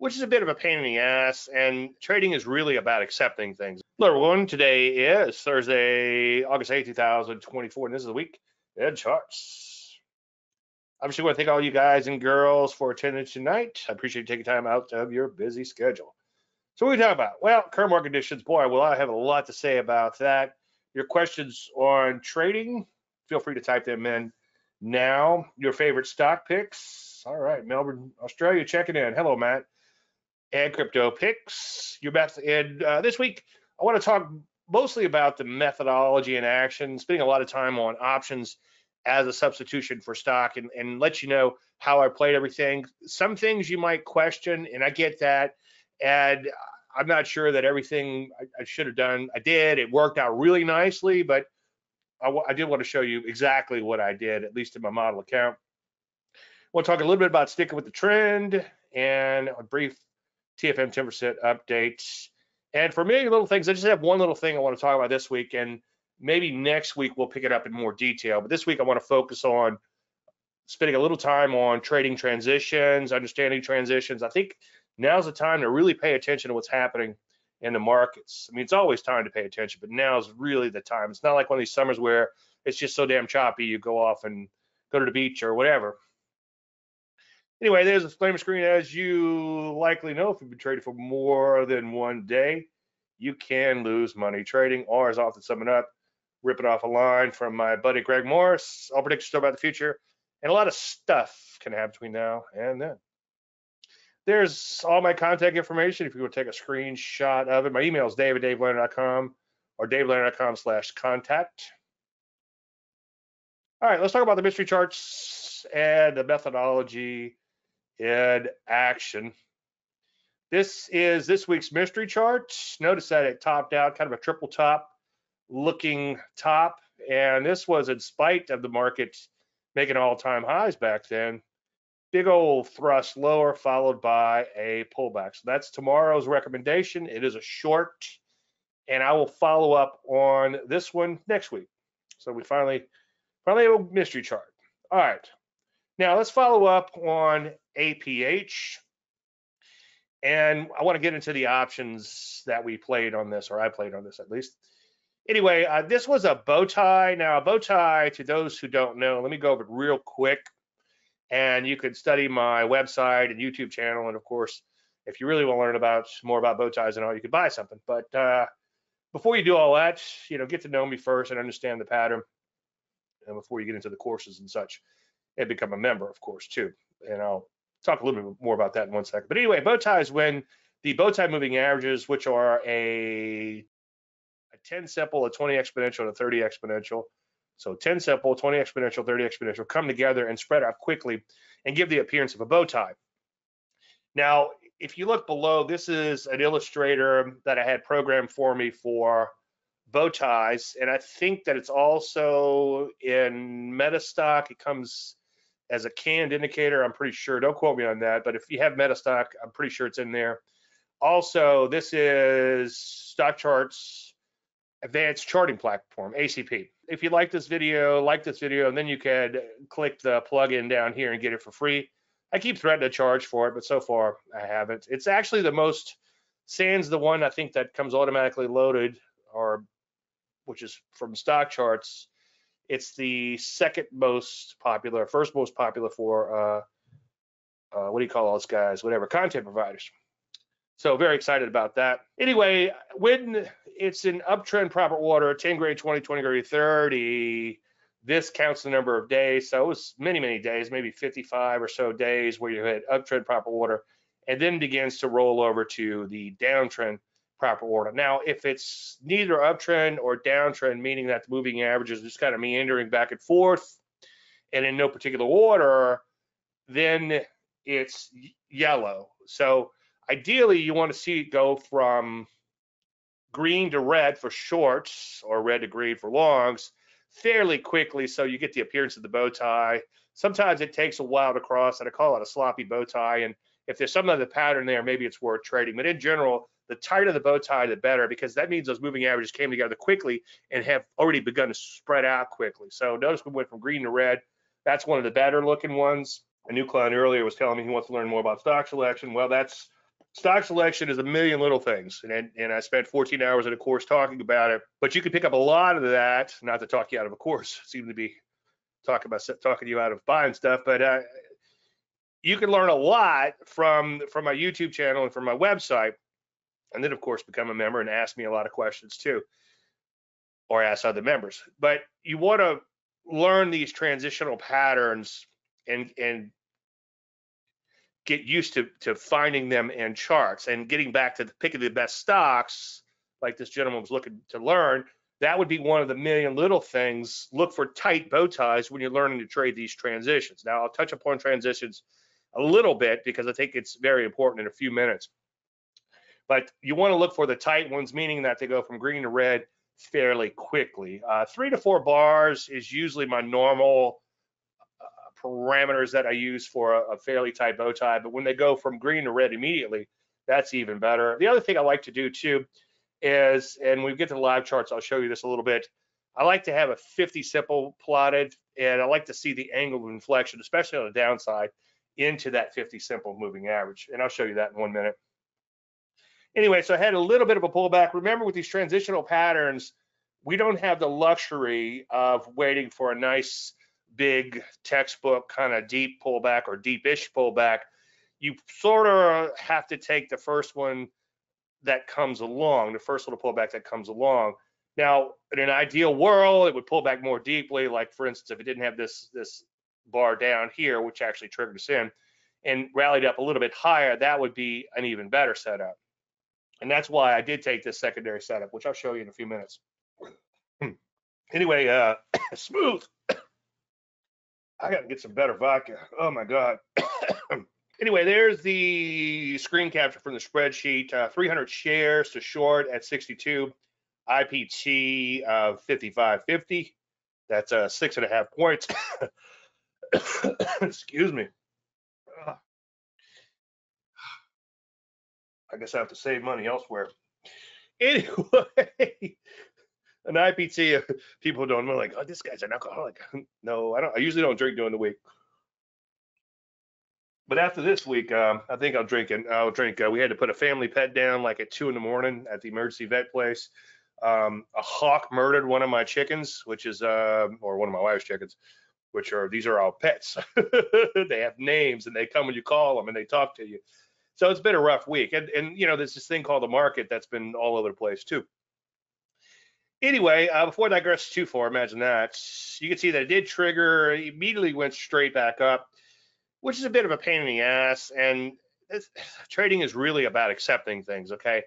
which is a bit of a pain in the ass. And trading is really about accepting things. Hello, everyone. Today is Thursday, August 8, 2024, and this is the week in charts. Obviously, I want to thank all you guys and girls for attending tonight. I appreciate you taking time out of your busy schedule. So, what are we talking about? Well, current market conditions. Boy, will I have a lot to say about that. Your questions on trading, feel free to type them in now. Your favorite stock picks. All right, Melbourne, Australia, checking in. Hello, Matt. And crypto picks. Your best. And uh, this week, I want to talk mostly about the methodology and action, spending a lot of time on options as a substitution for stock and, and let you know how I played everything. Some things you might question, and I get that. And I'm not sure that everything I, I should have done, I did. It worked out really nicely, but I, I did want to show you exactly what I did, at least in my model account. We'll talk a little bit about sticking with the trend and a brief TFM 10% update. And for many little things, I just have one little thing I want to talk about this week, and maybe next week we'll pick it up in more detail. But this week I want to focus on spending a little time on trading transitions, understanding transitions. I think now's the time to really pay attention to what's happening in the markets. I mean, it's always time to pay attention, but now is really the time. It's not like one of these summers where it's just so damn choppy, you go off and go to the beach or whatever. Anyway, there's a disclaimer screen. As you likely know, if you've been trading for more than one day, you can lose money trading, or as often summing up, ripping off a line from my buddy Greg Morris. All predictions predict about the future, and a lot of stuff can happen between now and then. There's all my contact information. If you want to take a screenshot of it, my email is david@davelandry.com or davelandry.com slash contact. All right, let's talk about the mystery charts and the methodology in action. This is this week's mystery chart. Notice that it topped out kind of a triple top looking top. And this was in spite of the market making all-time highs back then. Big old thrust lower followed by a pullback. So that's tomorrow's recommendation. It is a short, and I will follow up on this one next week. So we finally finally have a mystery chart. All right. Now let's follow up on APH. And I want to get into the options that we played on this, or I played on this at least. Anyway, uh, this was a bow tie. Now, a bow tie, to those who don't know, let me go over it real quick. And you can study my website and YouTube channel. And of course, if you really want to learn about more about bow ties and all, you could buy something. But uh, before you do all that, you know, get to know me first and understand the pattern. And before you get into the courses and such and become a member, of course, too. And I'll talk a little bit more about that in one second. But anyway, bow ties when the bow tie moving averages, which are a, a 10 simple, a 20 exponential, and a 30 exponential. So 10 simple, 20 exponential, 30 exponential come together and spread out quickly and give the appearance of a bow tie. Now, if you look below, this is an illustrator that I had programmed for me for bow ties, and I think that it's also in Metastock. It comes as a canned indicator. I'm pretty sure. Don't quote me on that, but if you have Metastock, I'm pretty sure it's in there. Also, this is Stock Charts Advanced Charting Platform, ACP. If you like this video, like this video, and then you could click the plugin down here and get it for free. I keep threatening to charge for it, but so far I haven't. It's actually the most, sans the one I think that comes automatically loaded, or which is from Stock Charts it's the second most popular, first most popular for uh, uh, what do you call those guys? Whatever content providers. So very excited about that. Anyway, when it's in uptrend proper order, 10 grade, 20, 20 grade, 30, this counts the number of days. So it was many, many days, maybe 55 or so days where you hit uptrend proper order, and then begins to roll over to the downtrend proper order. Now, if it's neither uptrend or downtrend, meaning that the moving average is just kind of meandering back and forth and in no particular order, then it's yellow. So ideally, you want to see it go from green to red for shorts or red to green for longs fairly quickly so you get the appearance of the bow tie. Sometimes it takes a while to cross, and I call it a sloppy bow tie. And if there's some other pattern there, maybe it's worth trading. But in general, the tighter the bow tie, the better, because that means those moving averages came together quickly and have already begun to spread out quickly. So notice we went from green to red. That's one of the better looking ones. A new client earlier was telling me he wants to learn more about stock selection. Well, that's stock selection is a million little things, and and I spent 14 hours in a course talking about it. But you can pick up a lot of that. Not to talk you out of a course, seem to be talking about talking you out of buying stuff, but uh, you can learn a lot from from my YouTube channel and from my website, and then of course become a member and ask me a lot of questions too, or ask other members. But you want to learn these transitional patterns and and get used to to finding them in charts and getting back to the picking the best stocks like this gentleman was looking to learn that would be one of the million little things. Look for tight bow ties when you're learning to trade these transitions. Now i'll touch upon transitions a little bit because i think it's very important in a few minutes but you want to look for the tight ones meaning that they go from green to red fairly quickly uh, three to four bars is usually my normal parameters that I use for a, a fairly tight bow tie, but when they go from green to red immediately, that's even better. The other thing I like to do too is, and we get to the live charts, I'll show you this a little bit. I like to have a 50 simple plotted, and I like to see the angle of inflection, especially on the downside, into that 50 simple moving average. And I'll show you that in one minute. Anyway, so I had a little bit of a pullback. Remember with these transitional patterns, we don't have the luxury of waiting for a nice big textbook kind of deep pullback or deepish pullback, you sort of have to take the first one that comes along, the first little pullback that comes along. Now, in an ideal world, it would pull back more deeply. Like for instance, if it didn't have this this bar down here, which actually triggered us in, and rallied up a little bit higher, that would be an even better setup. And that's why I did take this secondary setup, which I'll show you in a few minutes. anyway, uh, smooth. I got to get some better vodka. Oh my God. anyway, there's the screen capture from the spreadsheet. Uh, 300 shares to short at 62. IPT of 55.50. That's uh, six and a half points. Excuse me. I guess I have to save money elsewhere. Anyway, an IPT, people don't know, like, oh, this guy's an alcoholic. no, I don't. I usually don't drink during the week. But after this week, um, I think I'll drink. And I'll drink. Uh, we had to put a family pet down like at two in the morning at the emergency vet place. Um, a hawk murdered one of my chickens, which is, uh, or one of my wife's chickens, which are these are all pets. they have names and they come when you call them and they talk to you. So it's been a rough week. And and you know, there's this thing called the market that's been all over the place too anyway, uh, before I digress too far, imagine that. You can see that it did trigger, immediately went straight back up, which is a bit of a pain in the ass. And trading is really about accepting things, okay?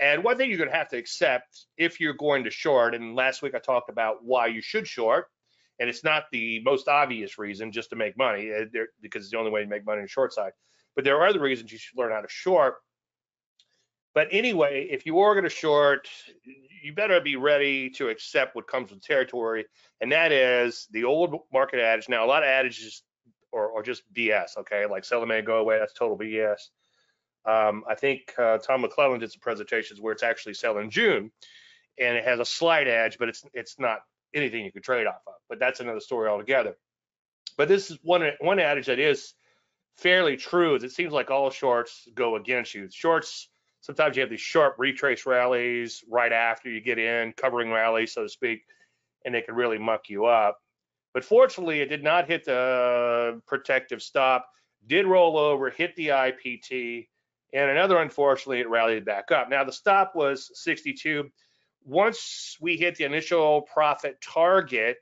And one thing you're going to have to accept if you're going to short, and last week I talked about why you should short, and it's not the most obvious reason just to make money, uh, because it's the only way to make money on the short side. But there are other reasons you should learn how to short. But anyway, if you are going to short, you better be ready to accept what comes with territory, and that is the old market adage. Now, a lot of adages are, are just BS. Okay, like sell in May, go away. That's total BS. Um, I think uh, Tom McClellan did some presentations where it's actually sell in June, and it has a slight edge, but it's it's not anything you can trade off of. But that's another story altogether. But this is one one adage that is fairly true. Is it seems like all shorts go against you. Shorts sometimes you have these sharp retrace rallies right after you get in, covering rallies, so to speak, and they can really muck you up. But fortunately, it did not hit the protective stop, did roll over, hit the IPT, and another, unfortunately, it rallied back up. Now, the stop was 62. Once we hit the initial profit target,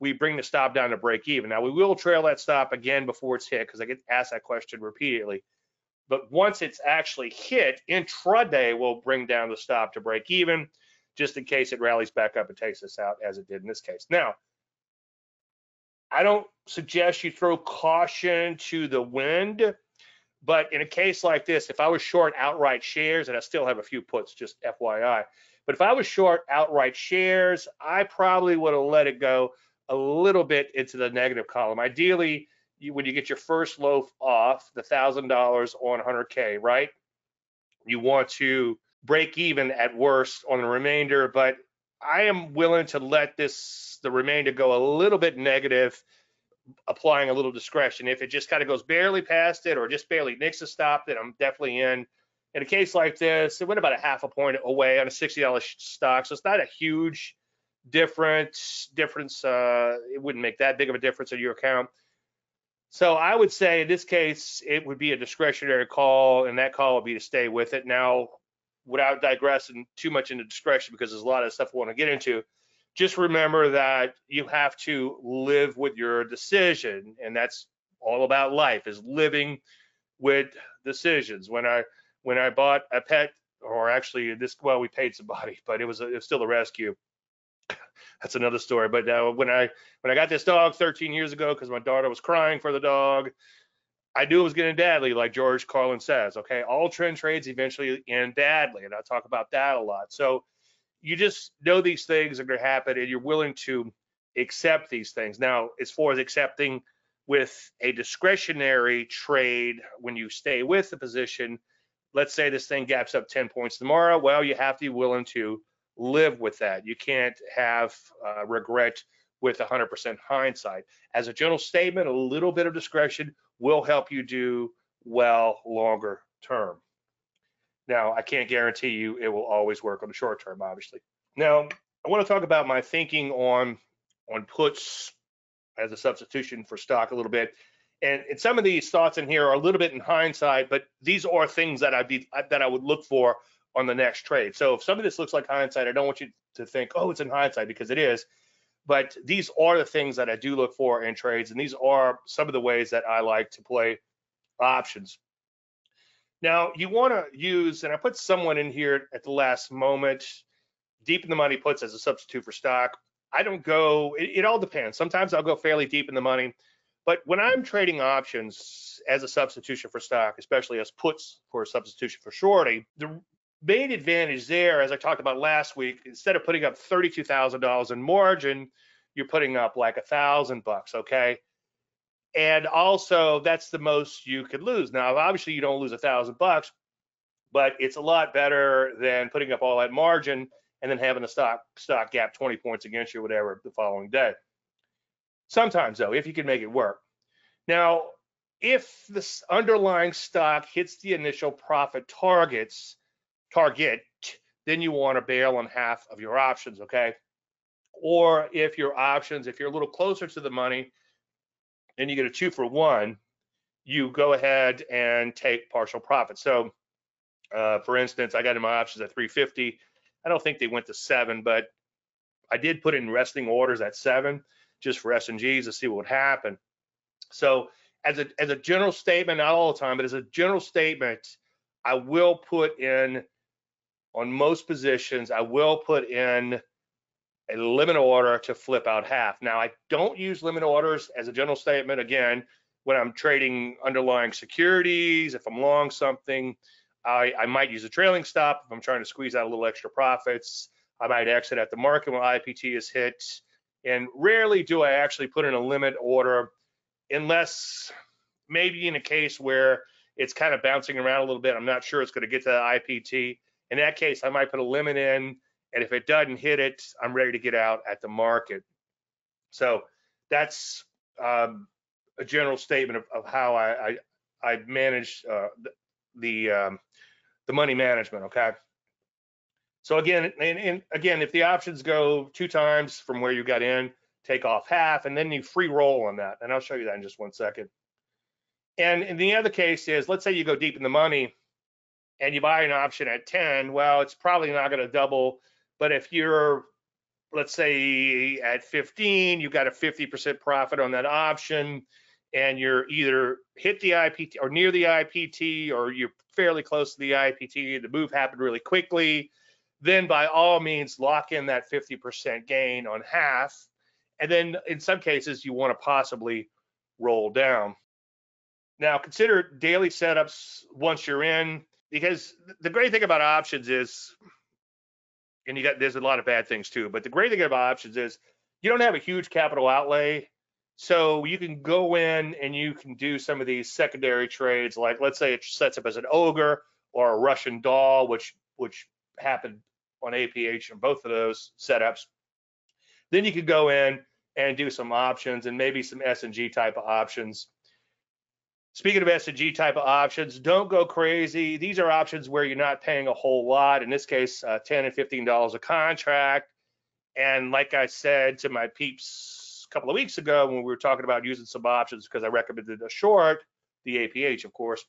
we bring the stop down to break even. Now, we will trail that stop again before it's hit because I get asked that question repeatedly. But once it's actually hit, intraday we'll bring down the stop to break even, just in case it rallies back up and takes us out as it did in this case. Now, I don't suggest you throw caution to the wind, but in a case like this, if I was short outright shares, and I still have a few puts, just FYI, but if I was short outright shares, I probably would have let it go a little bit into the negative column. Ideally, you, when you get your first loaf off the thousand dollars on 100k, right? You want to break even at worst on the remainder, but I am willing to let this the remainder go a little bit negative, applying a little discretion. If it just kind of goes barely past it or just barely nicks a stop, then I'm definitely in. In a case like this, it went about a half a point away on a $60 stock, so it's not a huge difference. Difference. Uh, it wouldn't make that big of a difference in your account. So I would say in this case, it would be a discretionary call, and that call would be to stay with it. Now, without digressing too much into discretion, because there's a lot of stuff we want to get into, just remember that you have to live with your decision, and that's all about life is living with decisions. When I when I bought a pet, or actually this well we paid somebody, but it was a, it was still a rescue. That's another story. But uh, when I when I got this dog 13 years ago, because my daughter was crying for the dog, I knew it was getting deadly, like George Carlin says. Okay, all trend trades eventually end badly, and I talk about that a lot. So you just know these things are going to happen, and you're willing to accept these things. Now, as far as accepting with a discretionary trade, when you stay with the position, let's say this thing gaps up 10 points tomorrow. Well, you have to be willing to live with that. You can't have uh, regret with 100% hindsight. As a general statement, a little bit of discretion will help you do well longer term. Now, I can't guarantee you it will always work on the short term, obviously. Now, I want to talk about my thinking on on puts as a substitution for stock a little bit. And, and some of these thoughts in here are a little bit in hindsight, but these are things that I'd be that I would look for on the next trade. So if some of this looks like hindsight, I don't want you to think, oh, it's in hindsight because it is. But these are the things that I do look for in trades, and these are some of the ways that I like to play options. Now you want to use, and I put someone in here at the last moment, deep in the money puts as a substitute for stock. I don't go, it, it all depends. Sometimes I'll go fairly deep in the money, but when I'm trading options as a substitution for stock, especially as puts for a substitution for shorty, the main advantage there, as I talked about last week, instead of putting up $32,000 in margin, you're putting up like a thousand bucks, okay? And also, that's the most you could lose. Now, obviously, you don't lose a thousand bucks, but it's a lot better than putting up all that margin and then having a stock stock gap 20 points against you, whatever, the following day. Sometimes, though, if you can make it work. Now, if the underlying stock hits the initial profit targets, target, then you want to bail on half of your options, okay? Or if your options, if you're a little closer to the money and you get a two for one, you go ahead and take partial profit. So, uh, for instance, I got in my options at 350. I don't think they went to seven, but I did put in resting orders at seven just for S and Gs to see what would happen. So, as a as a general statement, not all the time, but as a general statement, I will put in on most positions, I will put in a limit order to flip out half. Now, I don't use limit orders as a general statement. Again, when I'm trading underlying securities, if I'm long something, I, I might use a trailing stop if I'm trying to squeeze out a little extra profits. I might exit at the market when IPT is hit. And rarely do I actually put in a limit order unless maybe in a case where it's kind of bouncing around a little bit. I'm not sure it's going to get to the IPT. In that case, I might put a limit in, and if it doesn't hit it, I'm ready to get out at the market. So that's um, a general statement of, of how I, I, I manage uh, the the, um, the money management. Okay. So again, and, and again, if the options go two times from where you got in, take off half, and then you free roll on that. And I'll show you that in just one second. And in the other case is, let's say you go deep in the money and you buy an option at 10, well, it's probably not going to double. But if you're, let's say at 15, you've got a 50% profit on that option, and you're either hit the IPT or near the IPT, or you're fairly close to the IPT, the move happened really quickly, then by all means lock in that 50% gain on half. And then in some cases, you want to possibly roll down. Now consider daily setups once you're in because the great thing about options is, and you got there's a lot of bad things too, but the great thing about options is you don't have a huge capital outlay. So you can go in and you can do some of these secondary trades, like let's say it sets up as an OGRe or a Russian doll, which which happened on APH and both of those setups. Then you could go in and do some options and maybe some S and G type of options Speaking of S&G type of options, don't go crazy. These are options where you're not paying a whole lot. In this case, uh, 10 and 15 dollars a contract. And like I said to my peeps a couple of weeks ago when we were talking about using some options because I recommended a short, the APH, of course.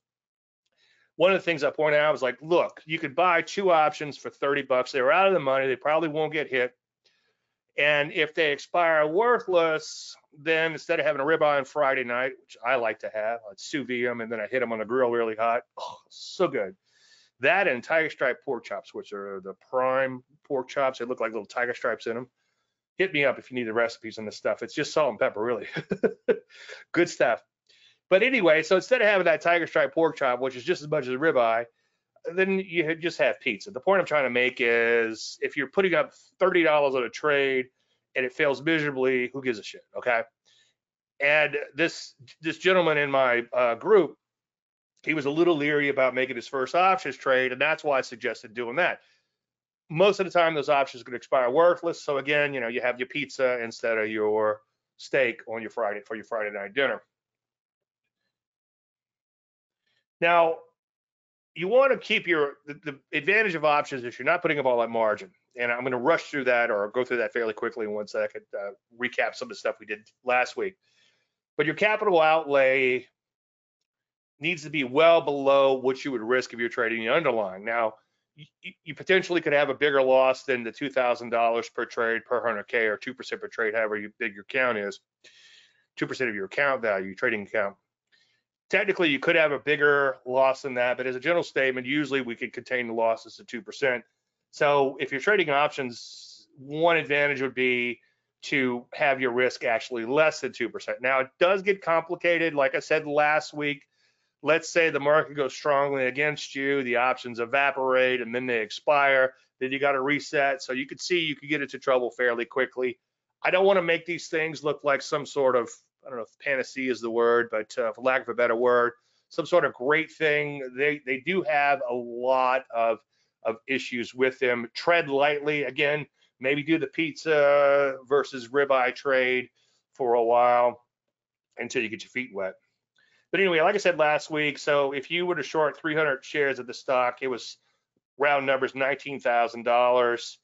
One of the things I pointed out was like, look, you could buy two options for 30 bucks. They're out of the money. They probably won't get hit. And if they expire worthless, then instead of having a ribeye on Friday night, which I like to have, I'd sous vide them and then I hit them on the grill really hot. Oh, so good. That and tiger stripe pork chops, which are the prime pork chops. They look like little tiger stripes in them. Hit me up if you need the recipes on this stuff. It's just salt and pepper, really. good stuff. But anyway, so instead of having that tiger stripe pork chop, which is just as much as a ribeye, then you just have pizza. The point I'm trying to make is if you're putting up $30 on a trade and it fails miserably, who gives a shit? Okay. And this this gentleman in my uh, group, he was a little leery about making his first options trade, and that's why I suggested doing that. Most of the time, those options are going to expire worthless. So again, you know, you have your pizza instead of your steak on your Friday for your Friday night dinner. Now, you want to keep your the, the, advantage of options is you're not putting up all that margin. And I'm going to rush through that or go through that fairly quickly in one second, uh, recap some of the stuff we did last week. But your capital outlay needs to be well below what you would risk if you're trading the underlying. Now, you, you potentially could have a bigger loss than the $2,000 per trade per 100K or 2% per trade, however big your account is, 2% of your account value, trading account technically you could have a bigger loss than that, but as a general statement, usually we could contain the losses to 2%. So if you're trading options, one advantage would be to have your risk actually less than 2%. Now it does get complicated. Like I said last week, let's say the market goes strongly against you, the options evaporate and then they expire, then you got to reset. So you could see you could get into trouble fairly quickly. I don't want to make these things look like some sort of I don't know if panacea is the word, but uh, for lack of a better word, some sort of great thing. They they do have a lot of of issues with them. Tread lightly. Again, maybe do the pizza versus ribeye trade for a while until you get your feet wet. But anyway, like I said last week, so if you were to short 300 shares of the stock, it was round numbers $19,000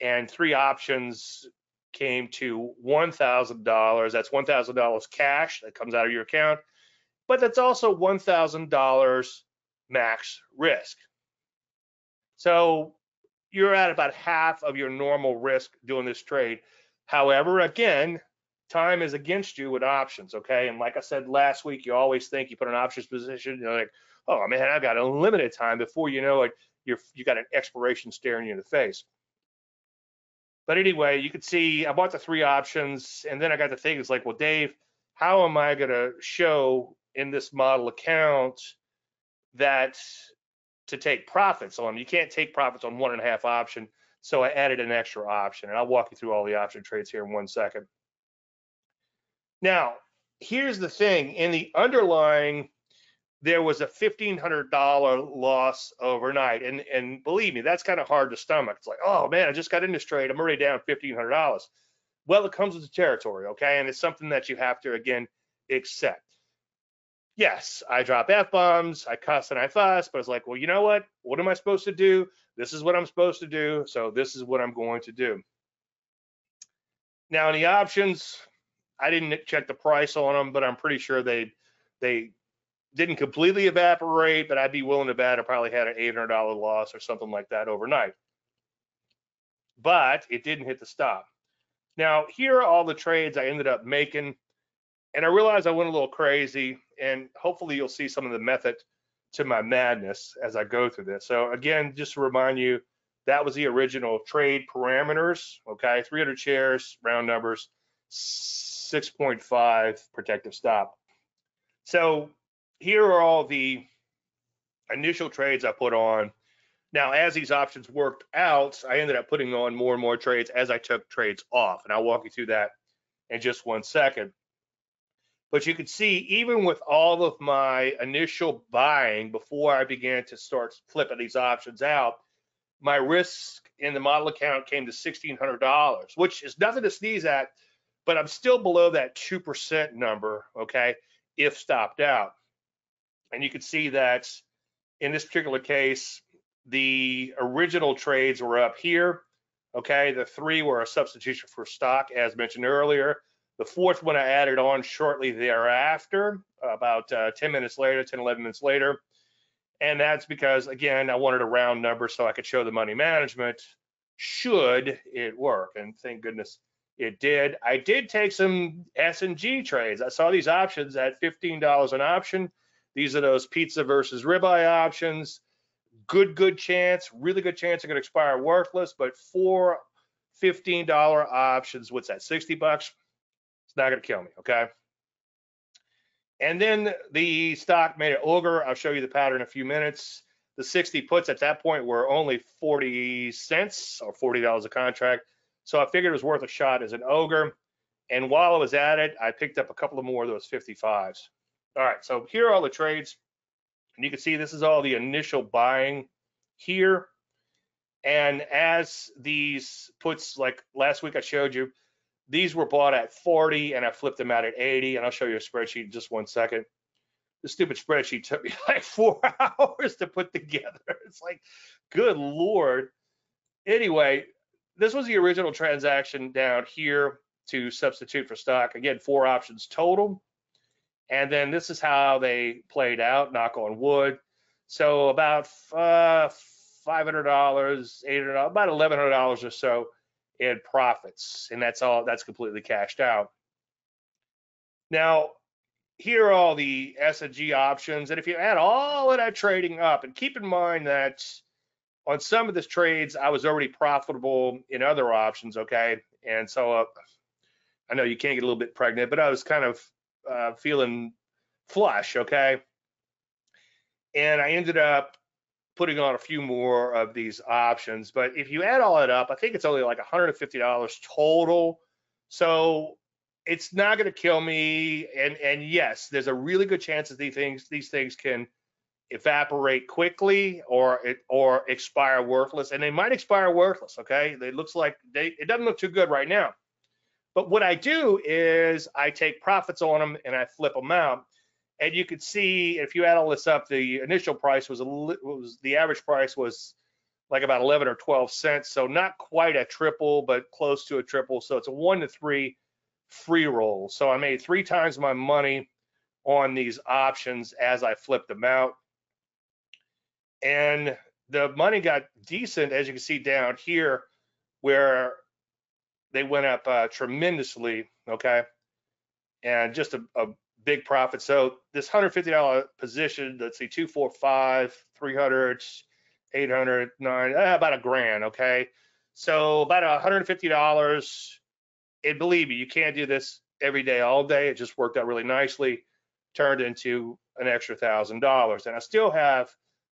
and three options came to $1,000. That's $1,000 cash that comes out of your account, but that's also $1,000 max risk. So you're at about half of your normal risk doing this trade. However, again, time is against you with options, okay? And like I said last week, you always think you put an options position, you're like, oh man, I've got unlimited time. Before you know it, you're you got an expiration staring you in the face. But anyway, you could see I bought the three options, and then I got to think, it's like, well, Dave, how am I going to show in this model account that to take profits on? You can't take profits on one and a half option. So I added an extra option, and I'll walk you through all the option trades here in one second. Now, here's the thing in the underlying there was a $1,500 loss overnight. And, and believe me, that's kind of hard to stomach. It's like, oh man, I just got in this trade. I'm already down $1,500. Well, it comes with the territory, okay? And it's something that you have to, again, accept. Yes, I drop F bombs, I cuss and I fuss, but it's like, well, you know what? What am I supposed to do? This is what I'm supposed to do. So this is what I'm going to do. Now, in the options, I didn't check the price on them, but I'm pretty sure they they didn't completely evaporate, but I'd be willing to bet I probably had an $800 loss or something like that overnight. But it didn't hit the stop. Now, here are all the trades I ended up making. And I realized I went a little crazy, and hopefully you'll see some of the method to my madness as I go through this. So again, just to remind you, that was the original trade parameters, okay? 300 shares, round numbers, 6.5 protective stop. So here are all the initial trades I put on. Now, as these options worked out, I ended up putting on more and more trades as I took trades off. And I'll walk you through that in just one second. But you can see, even with all of my initial buying before I began to start flipping these options out, my risk in the model account came to $1,600, which is nothing to sneeze at, but I'm still below that 2% number, okay, if stopped out. And you can see that in this particular case, the original trades were up here. Okay, the three were a substitution for stock, as mentioned earlier. The fourth one I added on shortly thereafter, about uh, 10 minutes later, 10, 11 minutes later. And that's because, again, I wanted a round number so I could show the money management should it work. And thank goodness it did. I did take some S&G trades. I saw these options at $15 an option. These are those pizza versus ribeye options. Good, good chance, really good chance they're going to expire worthless, but four $15 options, what's that, 60 bucks? It's not going to kill me, okay? And then the stock made an OGRe. I'll show you the pattern in a few minutes. The 60 puts at that point were only 40 cents or $40 a contract. So I figured it was worth a shot as an OGRe. And while I was at it, I picked up a couple of more of those 55s. All right, so here are all the trades. And you can see this is all the initial buying here. And as these puts, like last week I showed you, these were bought at 40 and I flipped them out at 80. And I'll show you a spreadsheet in just one second. The stupid spreadsheet took me like four hours to put together. It's like, good Lord. Anyway, this was the original transaction down here to substitute for stock. Again, four options total. And then this is how they played out, knock on wood. So about uh, $500, $800, about $1,100 or so in profits. And that's all, that's completely cashed out. Now, here are all the S&G options. And if you add all of that trading up, and keep in mind that on some of the trades, I was already profitable in other options, okay? And so uh, I know you can't get a little bit pregnant, but I was kind of uh, feeling flush, okay? And I ended up putting on a few more of these options. But if you add all that up, I think it's only like $150 total. So it's not going to kill me. And and yes, there's a really good chance that these things these things can evaporate quickly or it or expire worthless. And they might expire worthless. Okay, it looks like they it doesn't look too good right now. But what I do is I take profits on them and I flip them out. And you could see if you add all this up, the initial price was a was the average price was like about 11 or 12 cents. So not quite a triple, but close to a triple. So it's a one to three free roll. So I made three times my money on these options as I flipped them out. And the money got decent, as you can see down here, where they went up uh, tremendously, okay? And just a, a, big profit. So this $150 position, let's see, 245, 300, 800, nine, uh, about a grand, okay? So about $150. And believe me, you can't do this every day, all day. It just worked out really nicely, turned into an extra thousand dollars. And I still have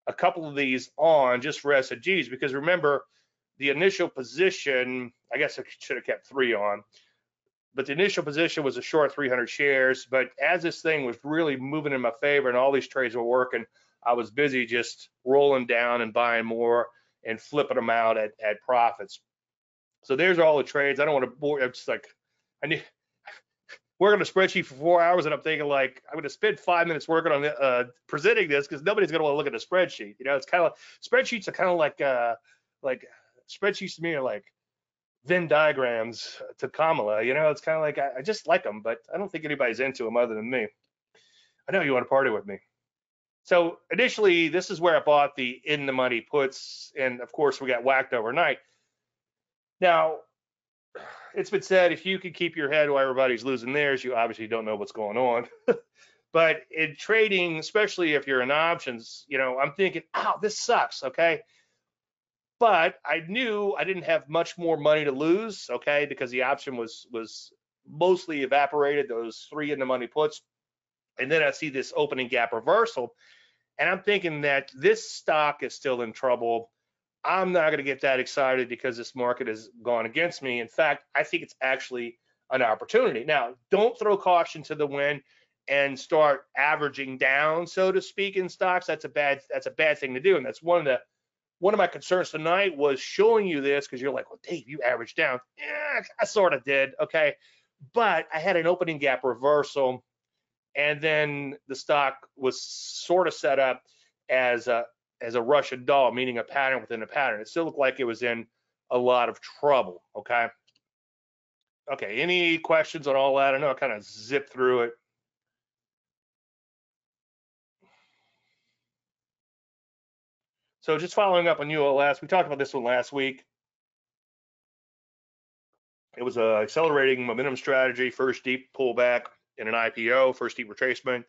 a couple of these on just for S&Gs because remember, the initial position, I guess I should have kept three on, but the initial position was a short 300 shares. But as this thing was really moving in my favor and all these trades were working, I was busy just rolling down and buying more and flipping them out at, at profits. So there's all the trades. I don't want to bore. I'm just like, I need working a spreadsheet for four hours, and I'm thinking like I'm going to spend five minutes working on uh, presenting this because nobody's going to want to look at a spreadsheet. You know, it's kind of spreadsheets are kind of like uh, like spreadsheets to me are like Venn diagrams to Kamala. You know, it's kind of like I, I, just like them, but I don't think anybody's into them other than me. I know you want to party with me. So initially, this is where I bought the in the money puts, and of course we got whacked overnight. Now, it's been said if you can keep your head while everybody's losing theirs, you obviously don't know what's going on. but in trading, especially if you're in options, you know, I'm thinking, oh, this sucks. Okay but I knew I didn't have much more money to lose, okay, because the option was was mostly evaporated, those three in the money puts. And then I see this opening gap reversal, and I'm thinking that this stock is still in trouble. I'm not going to get that excited because this market has gone against me. In fact, I think it's actually an opportunity. Now, don't throw caution to the wind and start averaging down, so to speak, in stocks. That's a bad that's a bad thing to do, and that's one of the one of my concerns tonight was showing you this because you're like, well, Dave, you averaged down. Yeah, I sort of did. Okay. But I had an opening gap reversal and then the stock was sort of set up as a as a Russian doll, meaning a pattern within a pattern. It still looked like it was in a lot of trouble. Okay. Okay. Any questions on all that? I know I kind of zipped through it. So just following up on ULS, we talked about this one last week. It was a accelerating momentum strategy, first deep pullback in an IPO, first deep retracement.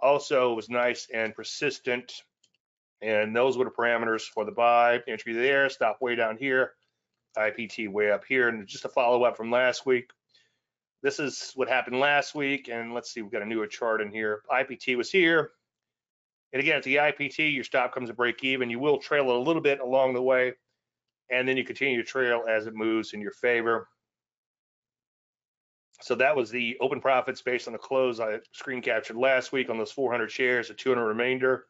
Also was nice and persistent. And those were the parameters for the buy. Entry there, stop way down here, IPT way up here. And just a follow up from last week. This is what happened last week. And let's see, we've got a newer chart in here. IPT was here, and again, at the IPT, your stop comes to break even. You will trail it a little bit along the way, and then you continue to trail as it moves in your favor. So that was the open profits based on the close I screen captured last week on those 400 shares, a 200 remainder.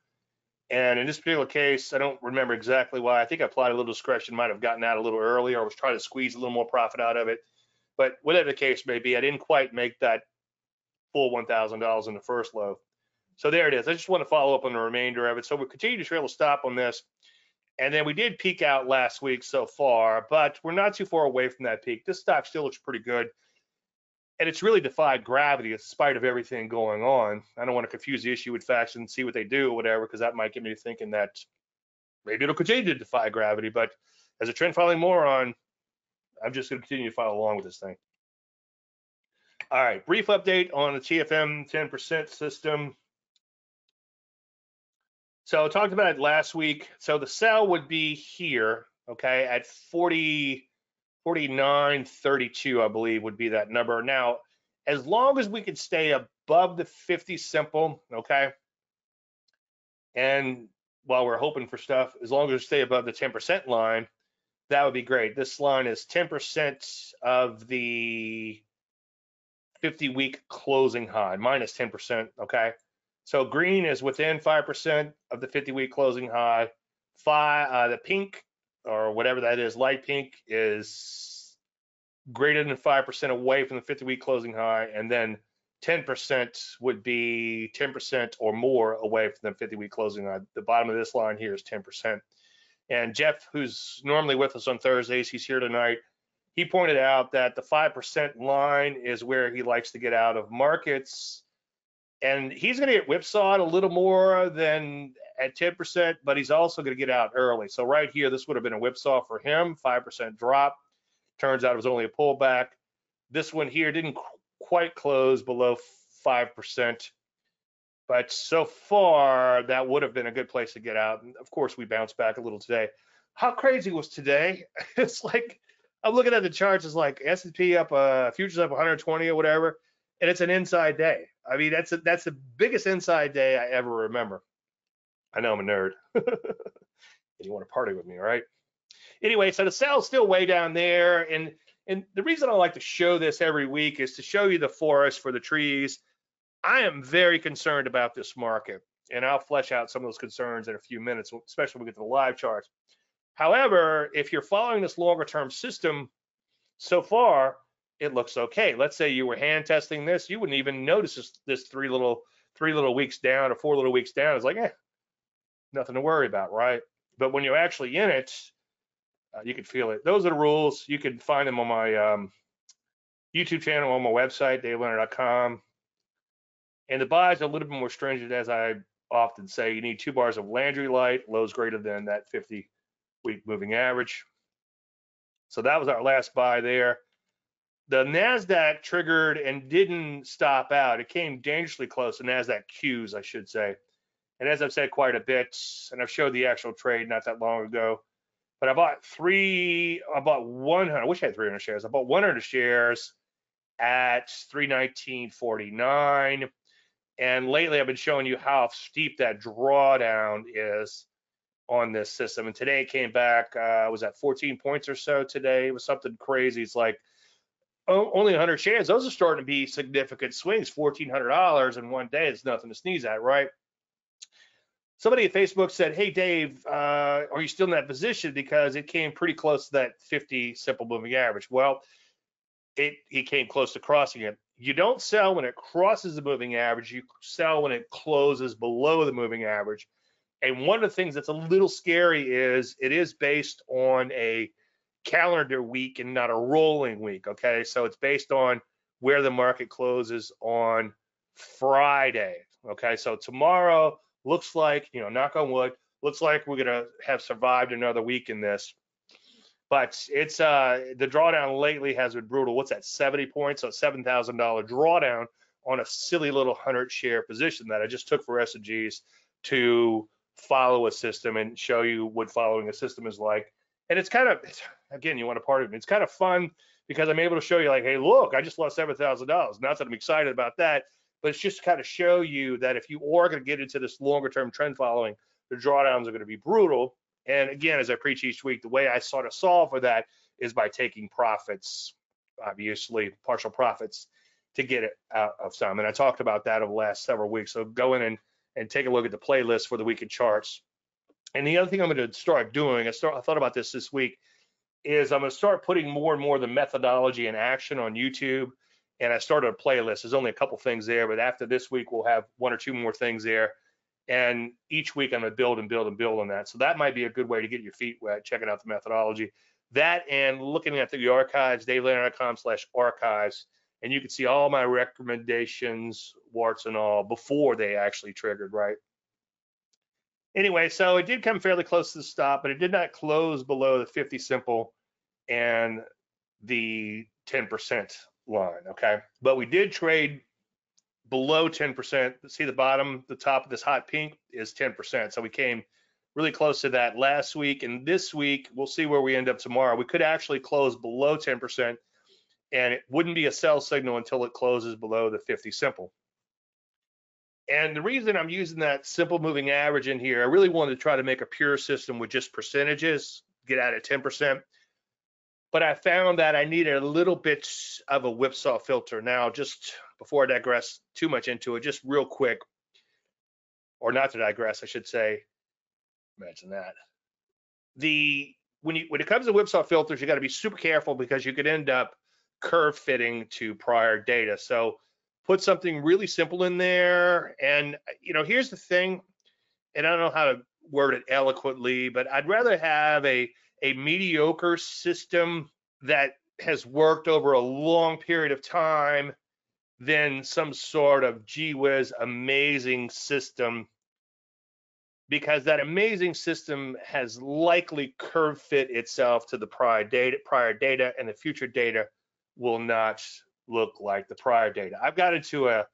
And in this particular case, I don't remember exactly why. I think I applied a little discretion, might have gotten out a little earlier, or was trying to squeeze a little more profit out of it. But whatever the case may be, I didn't quite make that full $1,000 in the first low. So there it is. I just want to follow up on the remainder of it. So we continue to trail a stop on this. And then we did peak out last week so far, but we're not too far away from that peak. This stock still looks pretty good. And it's really defied gravity in spite of everything going on. I don't want to confuse the issue with facts and see what they do or whatever, because that might get me thinking that maybe it'll continue to defy gravity. But as a trend following moron, I'm just going to continue to follow along with this thing. All right, brief update on the TFM 10% system. So I talked about it last week. So the sell would be here, okay, at 40, 49.32, I believe would be that number. Now, as long as we can stay above the 50 simple, okay, and while we're hoping for stuff, as long as we stay above the 10% line, that would be great. This line is 10% of the 50 week closing high, minus 10%, okay? So green is within 5% of the 50 week closing high. Five, uh, the pink or whatever that is, light pink is greater than 5% away from the 50 week closing high. And then 10% would be 10% or more away from the 50 week closing high. The bottom of this line here is 10%. And Jeff, who's normally with us on Thursdays, he's here tonight. He pointed out that the 5% line is where he likes to get out of markets and he's going to get whipsawed a little more than at 10%, but he's also going to get out early. So right here, this would have been a whipsaw for him, 5% drop. Turns out it was only a pullback. This one here didn't quite close below 5%, but so far that would have been a good place to get out. And of course, we bounced back a little today. How crazy was today? It's like I'm looking at the charts. It's like S&P up, uh, futures up 120 or whatever and it's an inside day. I mean, that's a, that's the biggest inside day I ever remember. I know I'm a nerd. and you want to party with me, right? Anyway, so the sell's still way down there, and and the reason I like to show this every week is to show you the forest for the trees. I am very concerned about this market, and I'll flesh out some of those concerns in a few minutes, especially when we get to the live charts. However, if you're following this longer term system so far, it looks okay. Let's say you were hand testing this, you wouldn't even notice this, this three little three little weeks down or four little weeks down. It's like, eh, nothing to worry about, right? But when you're actually in it, uh, you can feel it. Those are the rules. You can find them on my um, YouTube channel, on my website, davelandry.com. And the buys are a little bit more stringent, as I often say. You need two bars of Landry Light, lows greater than that 50 week moving average. So that was our last buy there the Nasdaq triggered and didn't stop out. It came dangerously close to Nasdaq Qs, I should say. And as I've said quite a bit, and I've showed the actual trade not that long ago, but I bought three, I bought 100, I wish I had 300 shares. I bought 100 shares at 319.49. And lately I've been showing you how steep that drawdown is on this system. And today it came back, uh, was at 14 points or so today. It was something crazy. It's like only 100 shares, those are starting to be significant swings. $1,400 in one day is nothing to sneeze at, right? Somebody at Facebook said, "Hey Dave, uh, are you still in that position because it came pretty close to that 50 simple moving average?" Well, it he came close to crossing it. you don't sell when it crosses the moving average. You sell when it closes below the moving average. And one of the things that's a little scary is it is based on a calendar week and not a rolling week. Okay, so it's based on where the market closes on Friday. Okay, so tomorrow looks like, you know, knock on wood, looks like we're gonna have survived another week in this. But it's uh the drawdown lately has been brutal. What's that? 70 points, so seven thousand dollar drawdown on a silly little hundred share position that I just took for S&Gs to follow a system and show you what following a system is like. And it's kind of again, you want a part of it. It's kind of fun because I'm able to show you like, hey, look, I just lost seven thousand dollars. Not that I'm excited about that, but it's just to kind of show you that if you are going to get into this longer term trend following, the drawdowns are going to be brutal. And again, as I preach each week, the way I sort of solve for that is by taking profits, obviously partial profits, to get it out of some. And I talked about that over the last several weeks. So go in and, and take a look at the playlist for the Week In Charts. And the other thing I'm going to start doing, I, start, I thought about this this week, is I'm going to start putting more and more of the methodology in action on YouTube. And I started a playlist. There's only a couple things there, but after this week, we'll have one or two more things there and each week I'm going to build and build and build on that. So that might be a good way to get your feet wet, checking out the methodology. That and looking at the archives, davelandry.com slash archives, and you can see all my recommendations, warts and all, before they actually triggered, right? Anyway, so it did come fairly close to the stop, but it did not close below the 50 simple and the 10% line, okay? But we did trade below 10%. See the bottom, the top of this hot pink is 10%. So we came really close to that last week. And this week, we'll see where we end up tomorrow. We could actually close below 10%, and it wouldn't be a sell signal until it closes below the 50 simple. And the reason I'm using that simple moving average in here, I really wanted to try to make a pure system with just percentages, get out at 10%. But I found that I needed a little bit of a whipsaw filter. Now, just before I digress too much into it, just real quick, or not to digress, I should say. Imagine that. The when you when it comes to whipsaw filters, you got to be super careful because you could end up curve fitting to prior data. So put something really simple in there. And you know, here's the thing, and I don't know how to word it eloquently, but I'd rather have a a mediocre system that has worked over a long period of time than some sort of gee whiz amazing system because that amazing system has likely curve fit itself to the prior data prior data and the future data will not look like the prior data. I've got into a,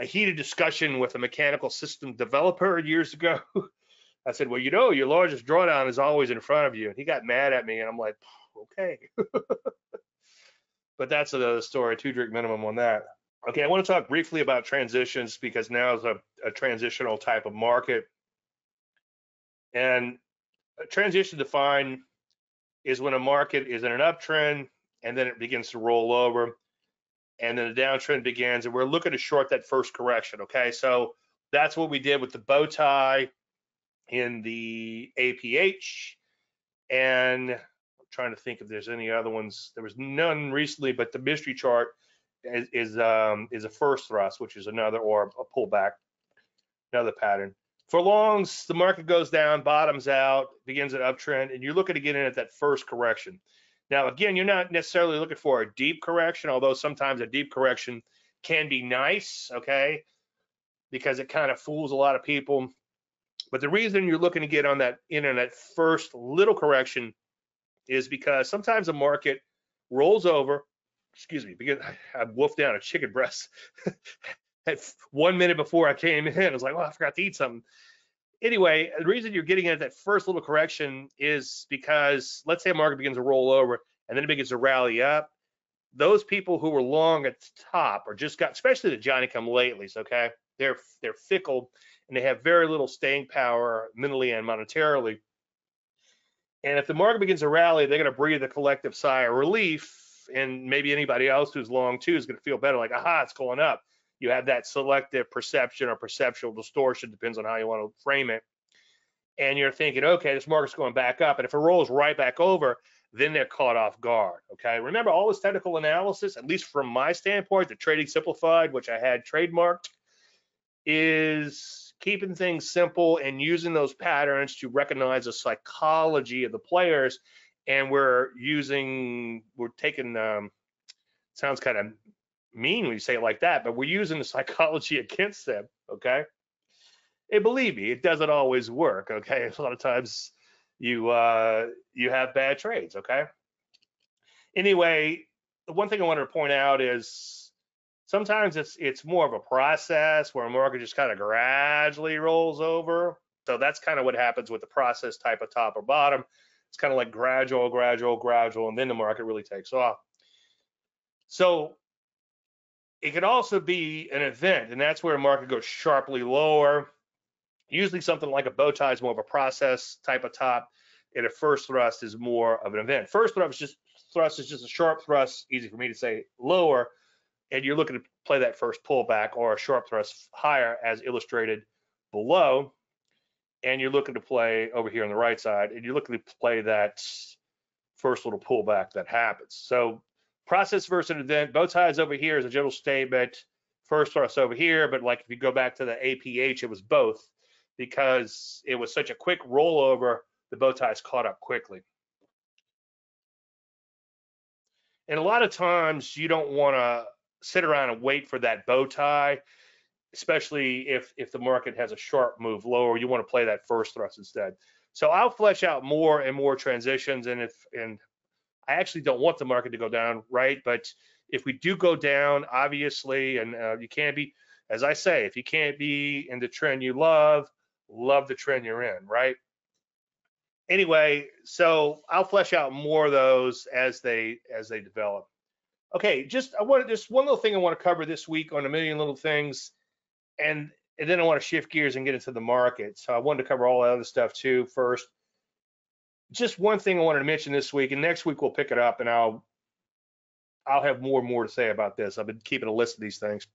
a heated discussion with a mechanical system developer years ago. I said, well, you know, your largest drawdown is always in front of you. And he got mad at me and I'm like, okay. but that's another story, two drink minimum on that. Okay, I want to talk briefly about transitions because now is a, a transitional type of market. And a transition defined is when a market is in an uptrend and then it begins to roll over and then the downtrend begins and we're looking to short that first correction. Okay, so that's what we did with the bow tie in the APH. And I'm trying to think if there's any other ones. There was none recently, but the mystery chart is is, um, is a first thrust, which is another or a pullback, another pattern. For longs, the market goes down, bottoms out, begins an uptrend, and you're looking to get in at that first correction. Now, again, you're not necessarily looking for a deep correction, although sometimes a deep correction can be nice, okay, because it kind of fools a lot of people. But the reason you're looking to get on that internet first little correction is because sometimes the market rolls over, excuse me, because I wolfed down a chicken breast at one minute before I came in. I was like, well, I forgot to eat something. Anyway, the reason you're getting at that first little correction is because let's say a market begins to roll over and then it begins to rally up. Those people who were long at the top or just got, especially the Johnny come latelys, okay, they're they're fickle and they have very little staying power mentally and monetarily. And if the market begins to rally, they're going to breathe a collective sigh of relief and maybe anybody else who's long too is going to feel better like aha it's going up you have that selective perception or perceptual distortion depends on how you want to frame it and you're thinking okay this market's going back up and if it rolls right back over then they're caught off guard. Okay, remember all this technical analysis, at least from my standpoint, the Trading Simplified, which I had trademarked, is keeping things simple and using those patterns to recognize the psychology of the players. And we're using, we're taking, um, sounds kind of mean when you say it like that, but we're using the psychology against them. Okay. And believe me, it doesn't always work. Okay. A lot of times you uh, you have bad trades. Okay. Anyway, the one thing I wanted to point out is sometimes it's it's more of a process where a market just kind of gradually rolls over. So that's kind of what happens with the process type of top or bottom. It's kind of like gradual, gradual, gradual, and then the market really takes off. So it could also be an event, and that's where a market goes sharply lower Usually something like a bow tie is more of a process type of top, and a first thrust is more of an event. First thrust is just thrust is just a sharp thrust, easy for me to say lower, and you're looking to play that first pullback or a sharp thrust higher as illustrated below, and you're looking to play over here on the right side, and you're looking to play that first little pullback that happens. So process versus event, bow ties over here is a general statement, first thrust over here, but like if you go back to the APH, it was both because it was such a quick rollover, the bow ties caught up quickly. And a lot of times you don't want to sit around and wait for that bow tie, especially if if the market has a sharp move lower. You want to play that first thrust instead. So I'll flesh out more and more transitions, and if and I actually don't want the market to go down, right? But if we do go down, obviously, and uh, you can't be, as I say, if you can't be in the trend you love, love the trend you're in, right? Anyway, so I'll flesh out more of those as they as they develop. Okay, just I want just one little thing I want to cover this week on a million little things, and and then I want to shift gears and get into the market. So I wanted to cover all the other stuff too first. Just one thing I wanted to mention this week, and next week we'll pick it up, and I'll I'll have more and more to say about this. I've been keeping a list of these things.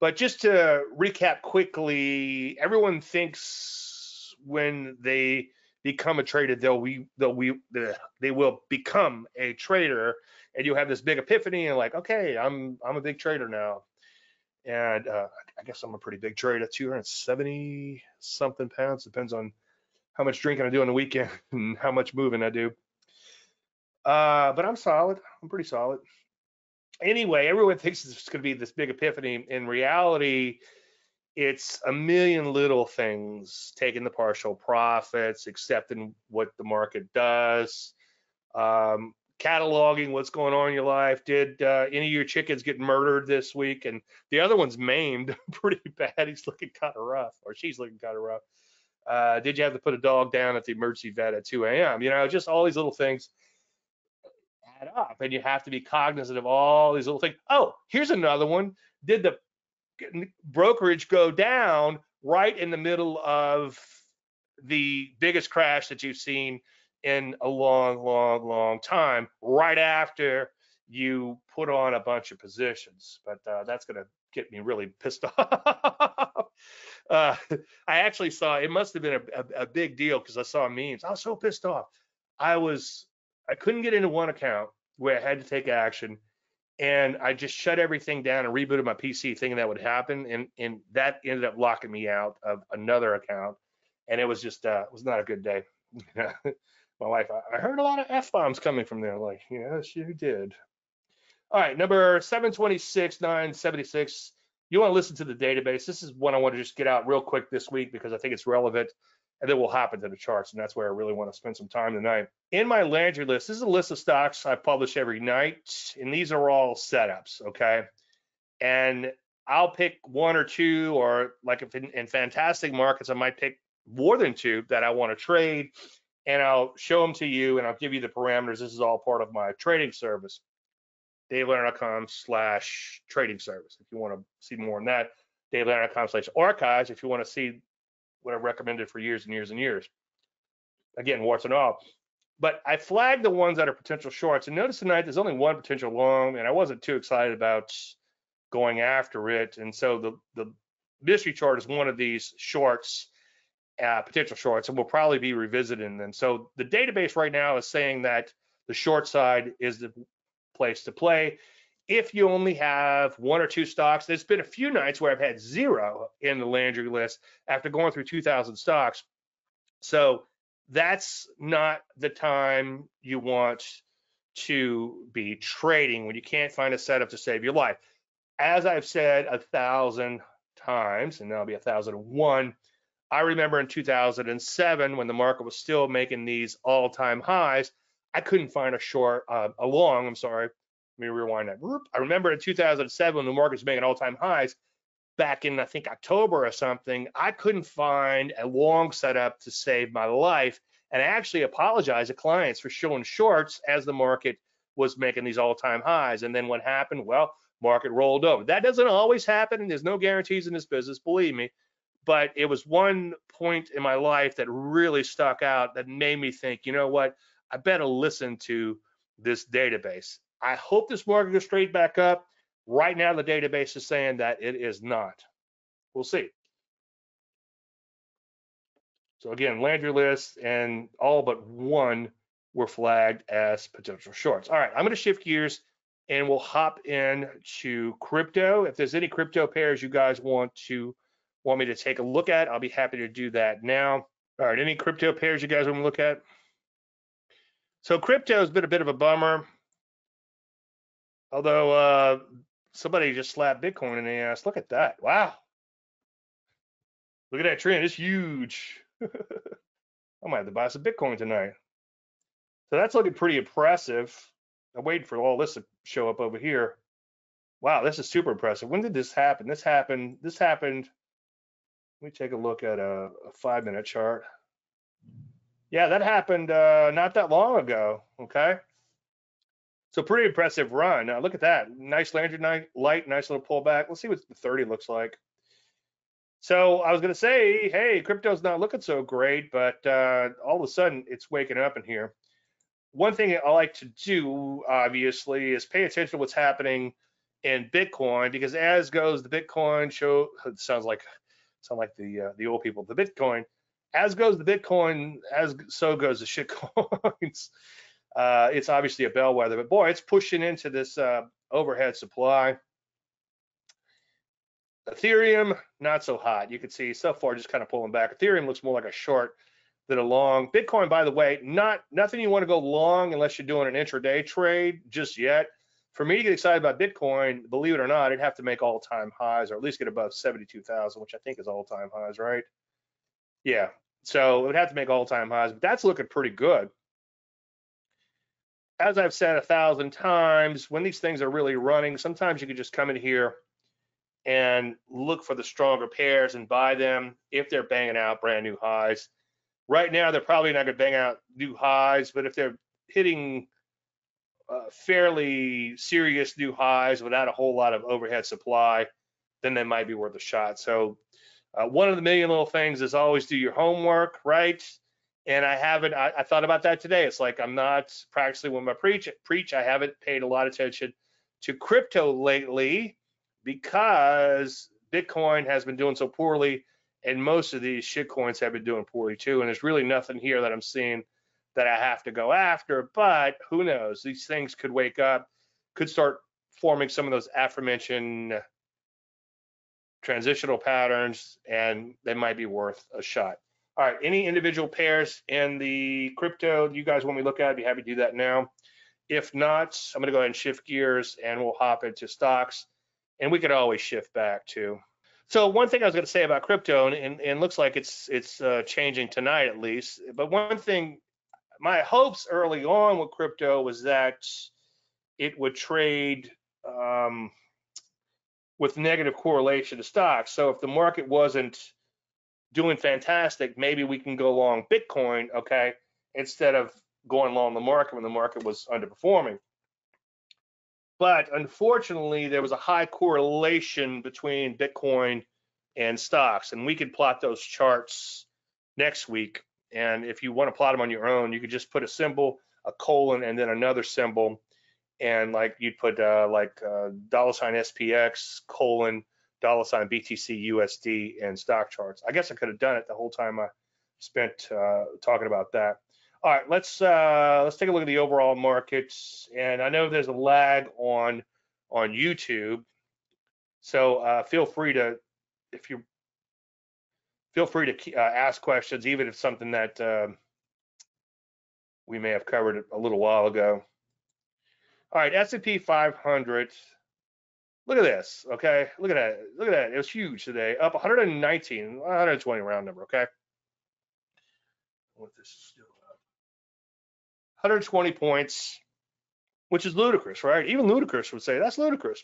But just to recap quickly, everyone thinks when they become a trader, they'll we they'll we they will become a trader, and you'll have this big epiphany and like, okay, I'm I'm a big trader now, and uh, I guess I'm a pretty big trader, 270 something pounds, depends on how much drinking I do on the weekend and how much moving I do. Uh, but I'm solid. I'm pretty solid anyway, everyone thinks it's going to be this big epiphany. In reality, it's a million little things taking the partial profits, accepting what the market does, um, cataloging what's going on in your life. Did uh, any of your chickens get murdered this week? And the other one's maimed pretty bad. He's looking kind of rough, or she's looking kind of rough. Uh, did you have to put a dog down at the emergency vet at 2 a.m.? You know, just all these little things add up and you have to be cognizant of all these little things. Oh, here's another one. Did the brokerage go down right in the middle of the biggest crash that you've seen in a long, long, long time, right after you put on a bunch of positions? But uh, that's going to get me really pissed off. uh, I actually saw it must have been a, a, a big deal because I saw memes. I was so pissed off. I was I couldn't get into one account where I had to take action, and I just shut everything down and rebooted my PC, thinking that would happen, and and that ended up locking me out of another account, and it was just uh, was not a good day. my wife, I heard a lot of f bombs coming from there. Like, yes, you did. All right, number 726, 976. You want to listen to the database. This is one I want to just get out real quick this week because I think it's relevant and then we'll hop into the charts. And that's where I really want to spend some time tonight. In my Landry list, this is a list of stocks I publish every night, and these are all setups, okay? And I'll pick one or two, or like if in, in fantastic markets, I might pick more than two that I want to trade, and I'll show them to you, and I'll give you the parameters. This is all part of my trading service, davelandry.com slash trading service. If you want to see more on that, davelandry.com slash archives. If you want to see what I've recommended for years and years and years. Again, warts and all. But I flagged the ones that are potential shorts. And notice tonight there's only one potential long, and I wasn't too excited about going after it. And so the, the mystery chart is one of these shorts. uh, potential shorts, and we'll probably be revisiting them. So the database right now is saying that the short side is the place to play. If you only have one or two stocks, there's been a few nights where I've had zero in the Landry list after going through 2,000 stocks. So that's not the time you want to be trading when you can't find a setup to save your life. As I've said a thousand times, and it'll be a thousand one. I remember in 2007 when the market was still making these all-time highs, I couldn't find a short, uh, a long. I'm sorry. Let me rewind that. I remember in 2007 when the market was making all-time highs, back in I think October or something, I couldn't find a long setup to save my life, and I actually apologized to clients for showing shorts as the market was making these all-time highs. And then what happened? Well, market rolled over. That doesn't always happen, and there's no guarantees in this business, believe me. But it was one point in my life that really stuck out that made me think, you know what? I better listen to this database. I hope this market goes straight back up. Right now, the database is saying that it is not. We'll see. So again, Landry list and all but one were flagged as potential shorts. All right, I'm going to shift gears and we'll hop in to crypto. If there's any crypto pairs you guys want to want me to take a look at, I'll be happy to do that now. All right, any crypto pairs you guys want to look at? So crypto has been a bit of a bummer. Although uh, somebody just slapped Bitcoin in the ass. Look at that. Wow. Look at that trend. It's huge. I might have to buy some Bitcoin tonight. So that's looking pretty impressive. I'm waiting for all this to show up over here. Wow, this is super impressive. When did this happen? This happened. This happened. Let me take a look at a, a five minute chart. Yeah, that happened uh, not that long ago. Okay. So pretty impressive run. Now look at that. Nice Landry light, nice little pullback. Let's see what the 30 looks like. So I was going to say, hey, crypto's not looking so great, but uh, all of a sudden it's waking up in here one thing I like to do, obviously, is pay attention to what's happening in Bitcoin because as goes the Bitcoin show, sounds like sound like the uh, the old people, the Bitcoin. As goes the Bitcoin, as so goes the shit coins. Uh, it's obviously a bellwether, but boy, it's pushing into this uh, overhead supply. Ethereum, not so hot. You can see so far just kind of pulling back. Ethereum looks more like a short than a long. Bitcoin, by the way, not nothing you want to go long unless you're doing an intraday trade just yet. For me to get excited about Bitcoin, believe it or not, I'd have to make all-time highs or at least get above 72,000, which I think is all-time highs, right? Yeah. So it would have to make all-time highs, but that's looking pretty good. As I've said a thousand times, when these things are really running, sometimes you can just come in here and look for the stronger pairs and buy them if they're banging out brand new highs. Right now, they're probably not going to bang out new highs, but if they're hitting uh, fairly serious new highs without a whole lot of overhead supply, then they might be worth a shot. So uh, one of the million little things is always do your homework, right? And I haven't. I, I, thought about that today. It's like I'm not practicing when I preach. Preach. I haven't paid a lot of attention to crypto lately because Bitcoin has been doing so poorly and most of these shit coins have been doing poorly too. And there's really nothing here that I'm seeing that I have to go after. But who knows? These things could wake up, could start forming some of those aforementioned transitional patterns, and they might be worth a shot. All right, any individual pairs in the crypto you guys want me to look at? I'd be happy to do that now. If not, I'm going to go ahead and shift gears and we'll hop into stocks. And we could always shift back too. So one thing I was going to say about crypto, and, and, looks like it's it's uh, changing tonight at least. But one thing, my hopes early on with crypto was that it would trade um, with negative correlation to stocks. So if the market wasn't doing fantastic, maybe we can go long Bitcoin, okay, instead of going long the market when the market was underperforming. But unfortunately, there was a high correlation between Bitcoin and stocks, and we could plot those charts next week. And if you want to plot them on your own, you could just put a symbol, a colon, and then another symbol, and like you'd put uh, like uh, dollar sign SPX colon dollar sign BTC USD and StockCharts. I guess I could have done it the whole time I spent uh, talking about that. All right, let's uh, let's take a look at the overall markets. And I know there's a lag on on YouTube, so uh, feel free to if you feel free to uh, ask questions, even if something that um, we may have covered a little while ago. All right, S&P 500. Look at this, okay? Look at that. Look at that. It was huge today, up 119, 120 round number, okay? What this is up. 120 points, which is ludicrous, right? Even ludicrous would say that's ludicrous.